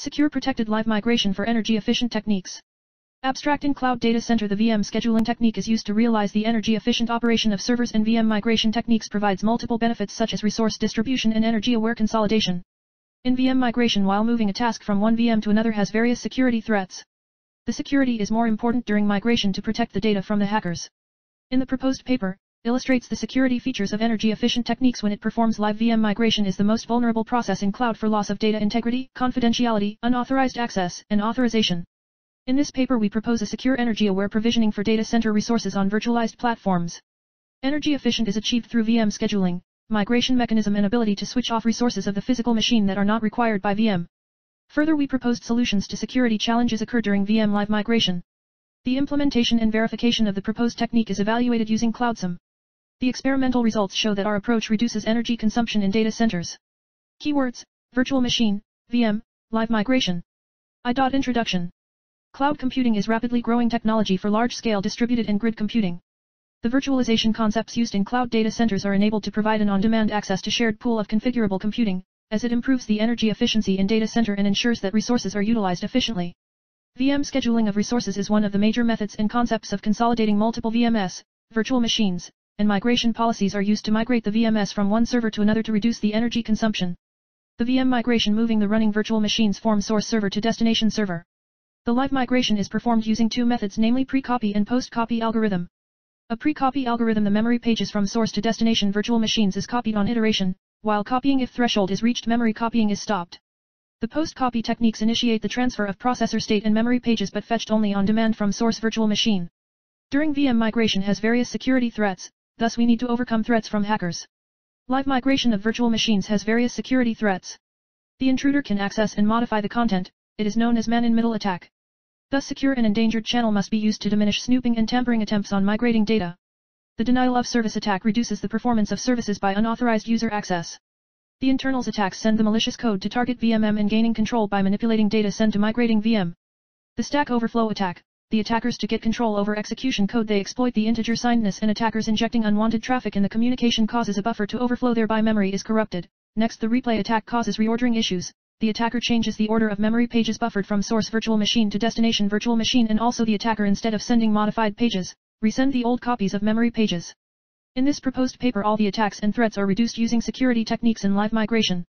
Secure protected live migration for energy efficient techniques. Abstract in Cloud Data Center The VM scheduling technique is used to realize the energy efficient operation of servers and VM migration techniques provides multiple benefits such as resource distribution and energy aware consolidation. In VM migration while moving a task from one VM to another has various security threats. The security is more important during migration to protect the data from the hackers. In the proposed paper, illustrates the security features of energy efficient techniques when it performs live VM migration is the most vulnerable process in cloud for loss of data integrity, confidentiality, unauthorized access, and authorization. In this paper we propose a secure energy-aware provisioning for data center resources on virtualized platforms. Energy efficient is achieved through VM scheduling, migration mechanism and ability to switch off resources of the physical machine that are not required by VM. Further we proposed solutions to security challenges occur during VM live migration. The implementation and verification of the proposed technique is evaluated using CloudSim. The experimental results show that our approach reduces energy consumption in data centers. Keywords, virtual machine, VM, live migration. I. Introduction. Cloud computing is rapidly growing technology for large-scale distributed and grid computing. The virtualization concepts used in cloud data centers are enabled to provide an on-demand access to shared pool of configurable computing, as it improves the energy efficiency in data center and ensures that resources are utilized efficiently. VM scheduling of resources is one of the major methods and concepts of consolidating multiple VMS, virtual machines, and migration policies are used to migrate the VMS from one server to another to reduce the energy consumption. The VM migration moving the running virtual machines from source server to destination server. The live migration is performed using two methods namely pre-copy and post-copy algorithm. A pre-copy algorithm the memory pages from source to destination virtual machines is copied on iteration, while copying if threshold is reached memory copying is stopped. The post-copy techniques initiate the transfer of processor state and memory pages but fetched only on demand from source virtual machine. During VM migration has various security threats, thus we need to overcome threats from hackers. Live migration of virtual machines has various security threats. The intruder can access and modify the content, it is known as man-in-middle attack. Thus secure and endangered channel must be used to diminish snooping and tampering attempts on migrating data. The denial of service attack reduces the performance of services by unauthorized user access. The internals attacks send the malicious code to target VMM and gaining control by manipulating data sent to migrating VM. The stack overflow attack, the attackers to get control over execution code they exploit the integer signedness and attackers injecting unwanted traffic in the communication causes a buffer to overflow thereby memory is corrupted. Next the replay attack causes reordering issues, the attacker changes the order of memory pages buffered from source virtual machine to destination virtual machine and also the attacker instead of sending modified pages, resend the old copies of memory pages. In this proposed paper all the attacks and threats are reduced using security techniques in live migration.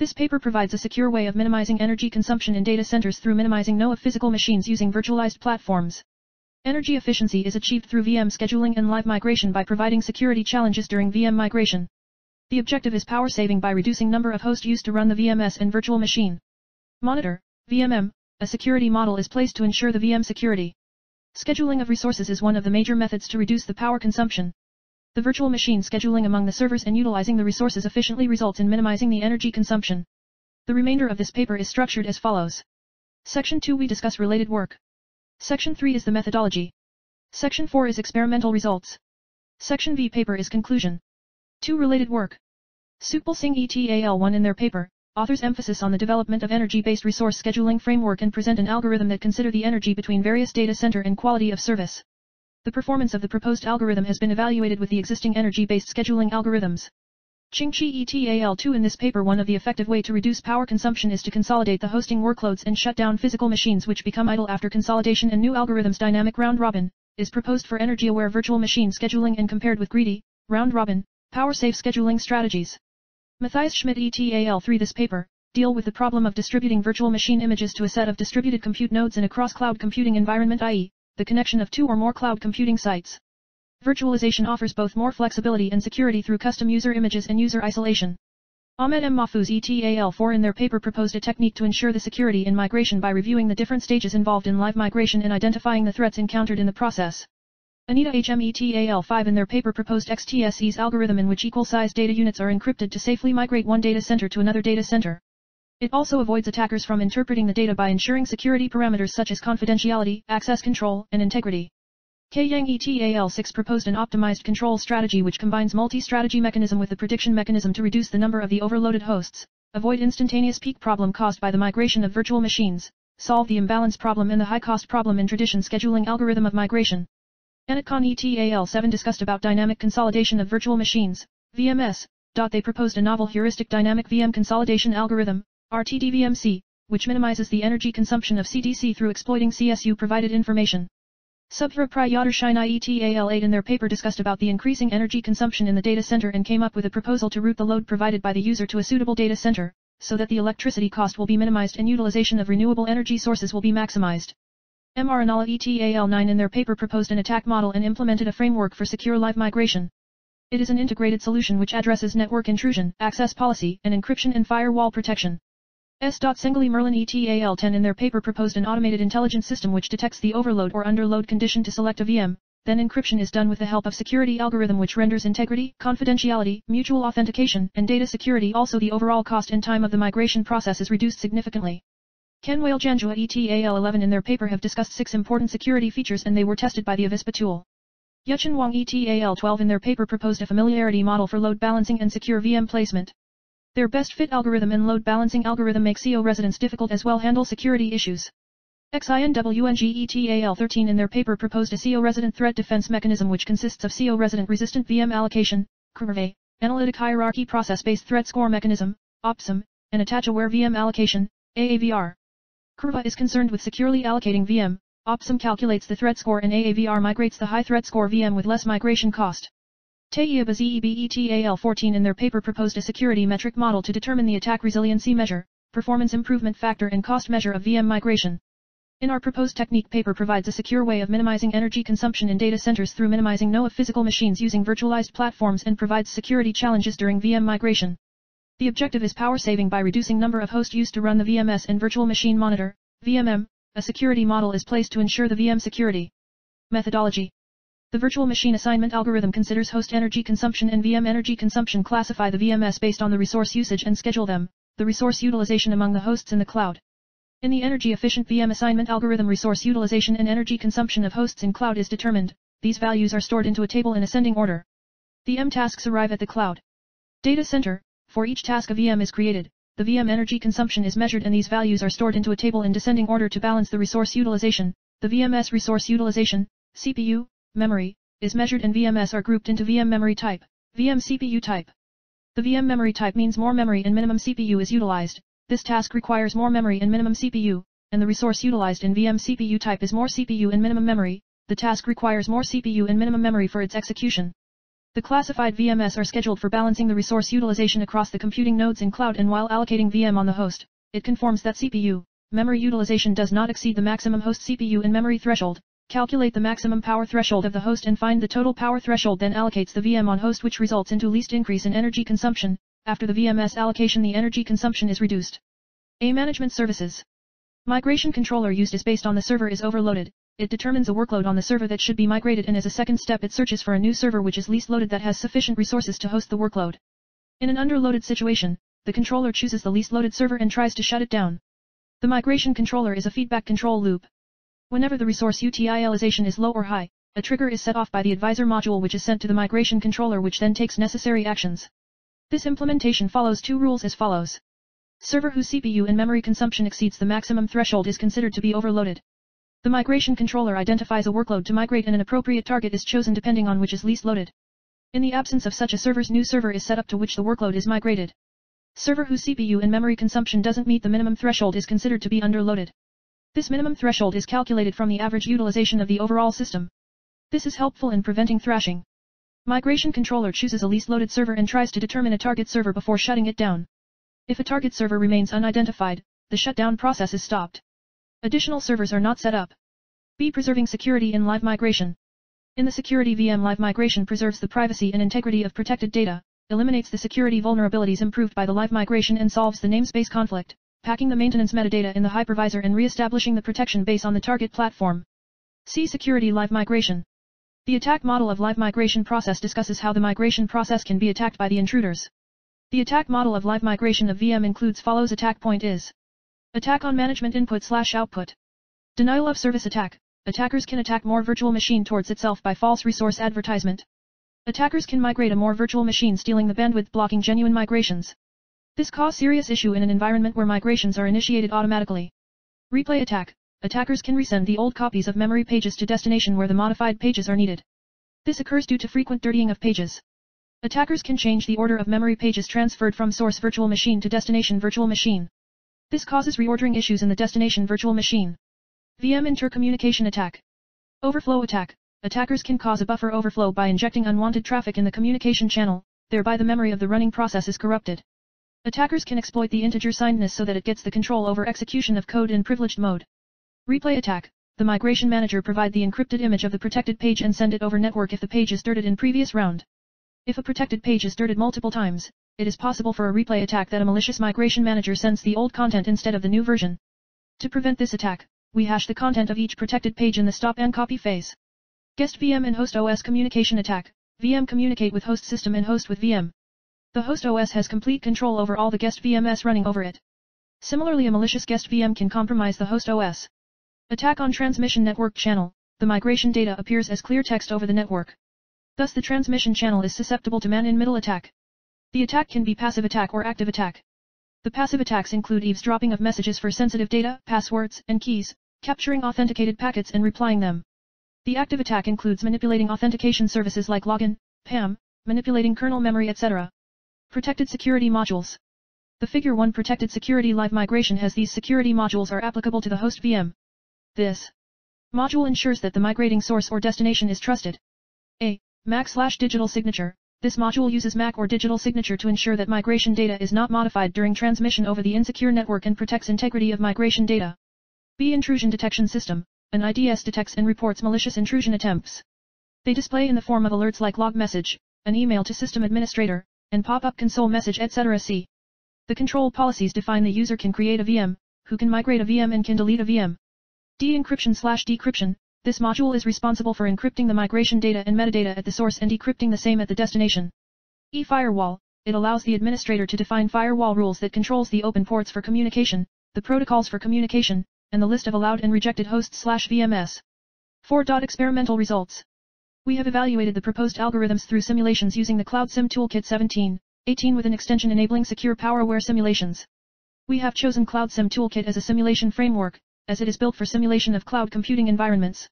This paper provides a secure way of minimizing energy consumption in data centers through minimizing no of physical machines using virtualized platforms. Energy efficiency is achieved through VM scheduling and live migration by providing security challenges during VM migration. The objective is power saving by reducing number of hosts used to run the VMS and virtual machine. Monitor, VMM, a security model is placed to ensure the VM security. Scheduling of resources is one of the major methods to reduce the power consumption. The virtual machine scheduling among the servers and utilizing the resources efficiently results in minimizing the energy consumption. The remainder of this paper is structured as follows. Section 2 we discuss related work. Section 3 is the methodology. Section 4 is experimental results. Section V paper is conclusion. 2. Related work. Sukhpal Singh ETAL1 in their paper, authors emphasis on the development of energy-based resource scheduling framework and present an algorithm that consider the energy between various data center and quality of service. The performance of the proposed algorithm has been evaluated with the existing energy-based scheduling algorithms. Chingchi ETAL2 in this paper one of the effective way to reduce power consumption is to consolidate the hosting workloads and shut down physical machines which become idle after consolidation and new algorithms dynamic round robin, is proposed for energy-aware virtual machine scheduling and compared with greedy, round robin, Power-safe scheduling strategies. Matthias Schmidt ETAL3 This paper, deal with the problem of distributing virtual machine images to a set of distributed compute nodes in a cross-cloud computing environment i.e., the connection of two or more cloud computing sites. Virtualization offers both more flexibility and security through custom user images and user isolation. Ahmed M. Mahfouz ETAL4 in their paper proposed a technique to ensure the security in migration by reviewing the different stages involved in live migration and identifying the threats encountered in the process. Anita HMETAL5 in their paper proposed XTS-AES algorithm in which equal-sized data units are encrypted to safely migrate one data center to another data center. It also avoids attackers from interpreting the data by ensuring security parameters such as confidentiality, access control, and integrity. K Yang ETAL6 proposed an optimized control strategy which combines multi-strategy mechanism with the prediction mechanism to reduce the number of the overloaded hosts, avoid instantaneous peak problem caused by the migration of virtual machines, solve the imbalance problem and the high cost problem in tradition scheduling algorithm of migration. Anit Khan ETAL7 discussed about dynamic consolidation of virtual machines, VMS. They proposed a novel heuristic dynamic VM consolidation algorithm, RTDVMC, which minimizes the energy consumption of CDC through exploiting CSU-provided information. Subhra Priyadarshini ETAL8 in their paper discussed about the increasing energy consumption in the data center and came up with a proposal to route the load provided by the user to a suitable data center, so that the electricity cost will be minimized and utilization of renewable energy sources will be maximized. MR Anala ETAL9 in their paper proposed an attack model and implemented a framework for secure live migration. It is an integrated solution which addresses network intrusion, access policy, and encryption and firewall protection. S. Sengeli Merlin ETAL10 in their paper proposed an automated intelligent system which detects the overload or underload condition to select a VM, then encryption is done with the help of security algorithm which renders integrity, confidentiality, mutual authentication, and data security also the overall cost and time of the migration process is reduced significantly. Ken Whale Janjua ETAL11 in their paper have discussed six important security features and they were tested by the Avispa tool. Yuchen Wang ETAL12 in their paper proposed a familiarity model for load balancing and secure VM placement. Their best fit algorithm and load balancing algorithm make CO residents difficult as well handle security issues. XINWNGETAL13 in their paper proposed a CO resident threat defense mechanism which consists of CO resident resistant VM allocation, CRV, analytic hierarchy process-based threat score mechanism, OPSM, and attach aware VM allocation, AAVR. CRVA is concerned with securely allocating VM, OPSM calculates the threat score and AAVR migrates the high threat score VM with less migration cost. Tayyaba ZEBETAL14 in their paper proposed a security metric model to determine the attack resiliency measure, performance improvement factor and cost measure of VM migration. In our proposed technique paper provides a secure way of minimizing energy consumption in data centers through minimizing no of physical machines using virtualized platforms and provides security challenges during VM migration. The objective is power saving by reducing number of hosts used to run the VMS and virtual machine monitor, VMM, a security model is placed to ensure the VM security. Methodology the virtual machine assignment algorithm considers host energy consumption and VM energy consumption classify the VMS based on the resource usage and schedule them, the resource utilization among the hosts in the cloud. In the energy efficient VM assignment algorithm resource utilization and energy consumption of hosts in cloud is determined, these values are stored into a table in ascending order. The M tasks arrive at the cloud. Data center, for each task a VM is created, the VM energy consumption is measured and these values are stored into a table in descending order to balance the resource utilization, the VMS resource utilization, CPU, memory, is measured and VMS are grouped into VM memory type, VM CPU type. The VM memory type means more memory and minimum CPU is utilized, this task requires more memory and minimum CPU, and the resource utilized in VM CPU type is more CPU and minimum memory, the task requires more CPU and minimum memory for its execution. The classified VMS are scheduled for balancing the resource utilization across the computing nodes in cloud and while allocating VM on the host, it conforms that CPU, memory utilization does not exceed the maximum host CPU and memory threshold, Calculate the maximum power threshold of the host and find the total power threshold then allocates the VM on host which results into least increase in energy consumption, after the VMS allocation the energy consumption is reduced. A management services. Migration controller used is based on the server is overloaded, it determines a workload on the server that should be migrated and as a second step it searches for a new server which is least loaded that has sufficient resources to host the workload. In an underloaded situation, the controller chooses the least loaded server and tries to shut it down. The migration controller is a feedback control loop. Whenever the resource utilization is low or high, a trigger is set off by the advisor module which is sent to the migration controller which then takes necessary actions. This implementation follows two rules as follows. Server whose CPU and memory consumption exceeds the maximum threshold is considered to be overloaded. The migration controller identifies a workload to migrate and an appropriate target is chosen depending on which is least loaded. In the absence of such a server's new server is set up to which the workload is migrated. Server whose CPU and memory consumption doesn't meet the minimum threshold is considered to be underloaded. This minimum threshold is calculated from the average utilization of the overall system. This is helpful in preventing thrashing. Migration controller chooses a least loaded server and tries to determine a target server before shutting it down. If a target server remains unidentified, the shutdown process is stopped. Additional servers are not set up. B. Preserving security in live migration. In the security VM live migration preserves the privacy and integrity of protected data, eliminates the security vulnerabilities improved by the live migration and solves the namespace conflict packing the maintenance metadata in the hypervisor and re-establishing the protection base on the target platform. See Security Live Migration. The attack model of live migration process discusses how the migration process can be attacked by the intruders. The attack model of live migration of VM includes follows attack point is Attack on management input slash output. Denial of service attack. Attackers can attack more virtual machine towards itself by false resource advertisement. Attackers can migrate a more virtual machine stealing the bandwidth blocking genuine migrations. This cause serious issue in an environment where migrations are initiated automatically. Replay attack. Attackers can resend the old copies of memory pages to destination where the modified pages are needed. This occurs due to frequent dirtying of pages. Attackers can change the order of memory pages transferred from source virtual machine to destination virtual machine. This causes reordering issues in the destination virtual machine. VM intercommunication attack. Overflow attack. Attackers can cause a buffer overflow by injecting unwanted traffic in the communication channel, thereby the memory of the running process is corrupted. Attackers can exploit the integer signedness so that it gets the control over execution of code in privileged mode. Replay attack. The migration manager provide the encrypted image of the protected page and send it over network if the page is dirted in previous round. If a protected page is dirted multiple times, it is possible for a replay attack that a malicious migration manager sends the old content instead of the new version. To prevent this attack, we hash the content of each protected page in the stop and copy phase. Guest VM and host OS communication attack. VM communicate with host system and host with VM. The host OS has complete control over all the guest VMS running over it. Similarly a malicious guest VM can compromise the host OS. Attack on transmission network channel. The migration data appears as clear text over the network. Thus the transmission channel is susceptible to man-in-middle attack. The attack can be passive attack or active attack. The passive attacks include eavesdropping of messages for sensitive data, passwords, and keys, capturing authenticated packets and replying them. The active attack includes manipulating authentication services like login, PAM, manipulating kernel memory etc. Protected Security Modules The Figure 1 Protected Security Live Migration has these security modules are applicable to the host VM. This module ensures that the migrating source or destination is trusted. A. MAC slash digital signature. This module uses MAC or digital signature to ensure that migration data is not modified during transmission over the insecure network and protects integrity of migration data. B. Intrusion Detection System. An IDS detects and reports malicious intrusion attempts. They display in the form of alerts like log message, an email to system administrator, and pop-up console message etc. C. The control policies define the user can create a VM, who can migrate a VM and can delete a VM. De-encryption slash decryption, this module is responsible for encrypting the migration data and metadata at the source and decrypting the same at the destination. E-firewall, it allows the administrator to define firewall rules that controls the open ports for communication, the protocols for communication, and the list of allowed and rejected hosts slash VMS. 4. Experimental results. We have evaluated the proposed algorithms through simulations using the Cloud Sim Toolkit 17, 18 with an extension enabling secure power-aware simulations. We have chosen Cloud Sim Toolkit as a simulation framework, as it is built for simulation of cloud computing environments.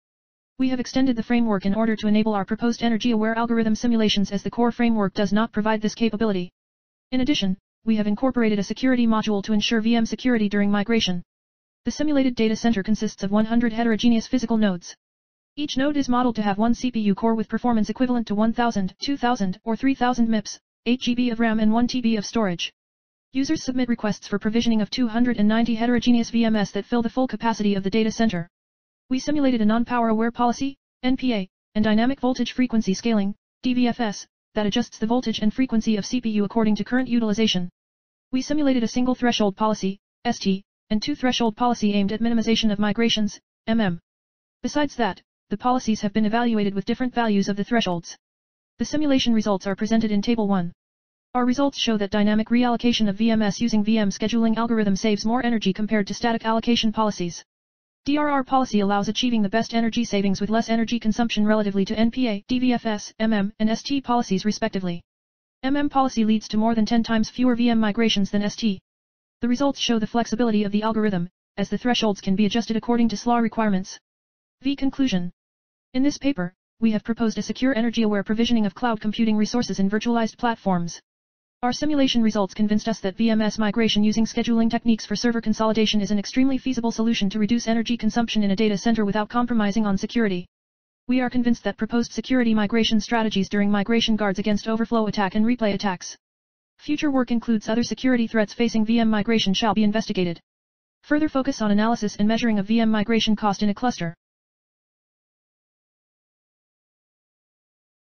We have extended the framework in order to enable our proposed energy-aware algorithm simulations as the core framework does not provide this capability. In addition, we have incorporated a security module to ensure VM security during migration. The simulated data center consists of 100 heterogeneous physical nodes. Each node is modeled to have one CPU core with performance equivalent to 1000, 2000, or 3000 MIPS, 8 GB of RAM and 1 TB of storage. Users submit requests for provisioning of 290 heterogeneous VMS that fill the full capacity of the data center. We simulated a non-power aware policy, NPA, and dynamic voltage frequency scaling, DVFS, that adjusts the voltage and frequency of CPU according to current utilization. We simulated a single threshold policy, ST, and two threshold policy aimed at minimization of migrations, MM. Besides that, the policies have been evaluated with different values of the thresholds. The simulation results are presented in Table 1. Our results show that dynamic reallocation of VMS using VM scheduling algorithm saves more energy compared to static allocation policies. DRR policy allows achieving the best energy savings with less energy consumption relatively to NPA, DVFS, MM, and ST policies respectively. MM policy leads to more than 10 times fewer VM migrations than ST. The results show the flexibility of the algorithm, as the thresholds can be adjusted according to SLA requirements. V conclusion. In this paper, we have proposed a secure energy-aware provisioning of cloud computing resources in virtualized platforms. Our simulation results convinced us that VMS migration using scheduling techniques for server consolidation is an extremely feasible solution to reduce energy consumption in a data center without compromising on security. We are convinced that proposed security migration strategies during migration guards against overflow attack and replay attacks. Future work includes other security threats facing VM migration shall be investigated. Further focus on analysis and measuring of VM migration cost in a cluster.